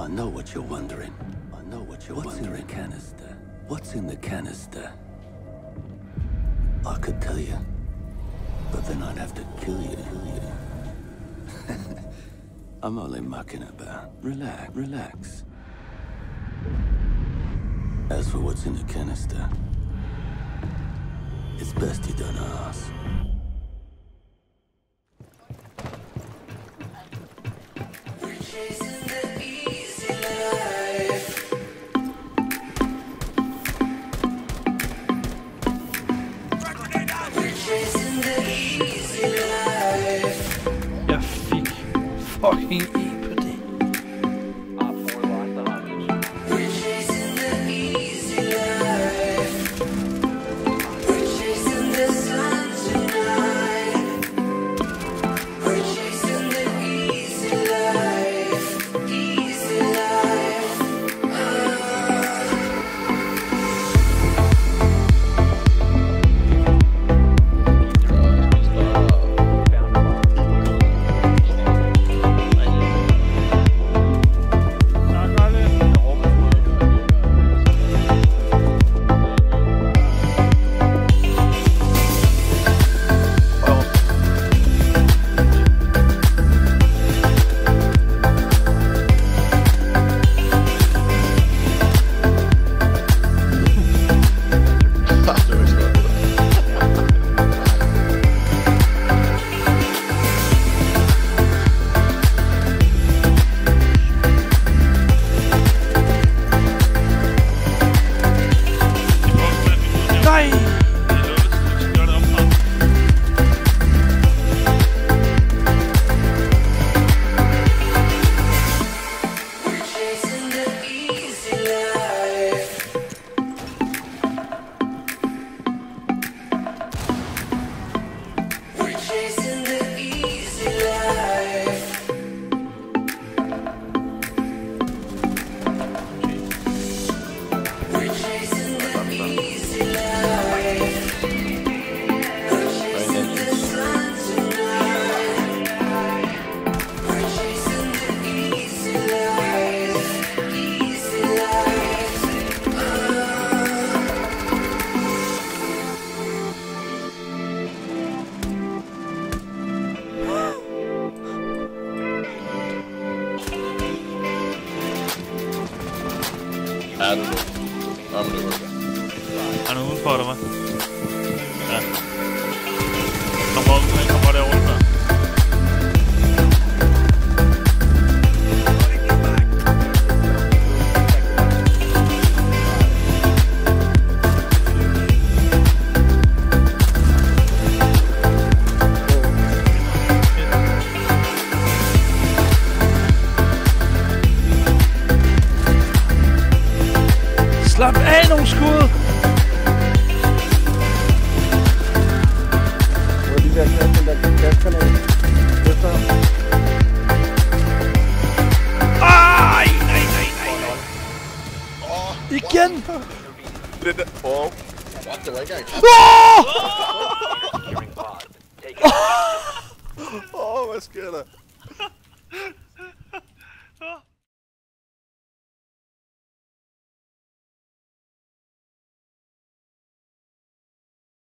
I know what you're wondering. I know what you're What's wondering. in the canister? What's in the canister? I could tell you, but then I'd have to kill you. Kill you. I'm only mucking about. Relax, relax. As for what's in the canister, it's best you don't ask. Fik fucking out of the. I'm gonna work. I don't. Igen! Det der... Åh. What, det var ikke engang... Åh!